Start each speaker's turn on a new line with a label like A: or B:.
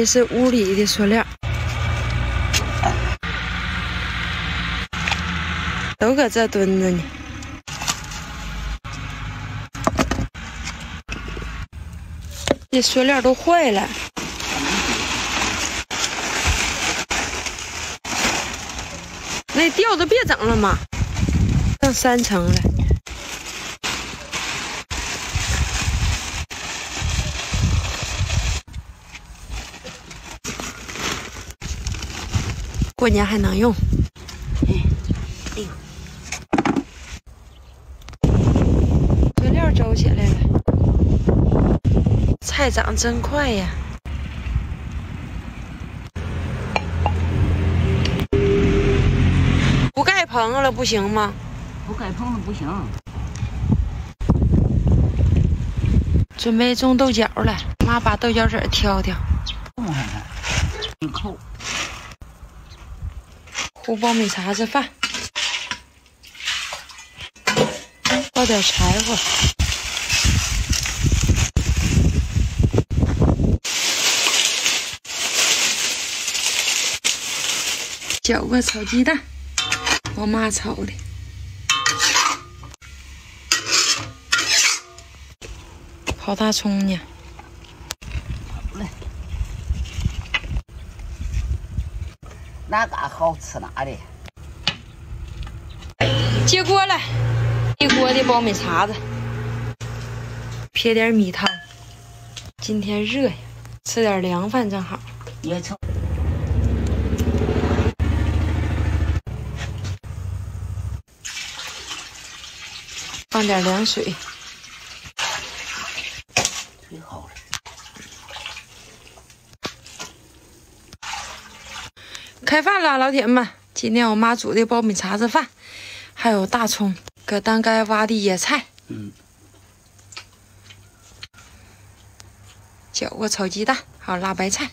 A: 这是屋里的塑料，都搁这蹲着呢。这塑料都坏了。那吊子别整了嘛，剩三层了。过年还能用。哎呦，塑料走起来了，菜长真快呀！不盖棚了不行吗？
B: 不盖棚了不行。
A: 准备种豆角了，妈把豆角籽挑挑。
B: 一扣。
A: 糊苞米碴子饭，倒点柴火，搅个炒鸡蛋，我妈炒的，烤大葱呢。
B: 哪嘎好吃哪的？
A: 接锅了，一锅的苞米碴子，撇点米汤。今天热呀，吃点凉饭正好。
B: 也成。
A: 放点凉水。
B: 忒好了。
A: 开饭了，老铁们！今天我妈煮的苞米碴子饭，还有大葱，搁当该挖的野菜，嗯，搅个炒鸡蛋，还有辣白菜。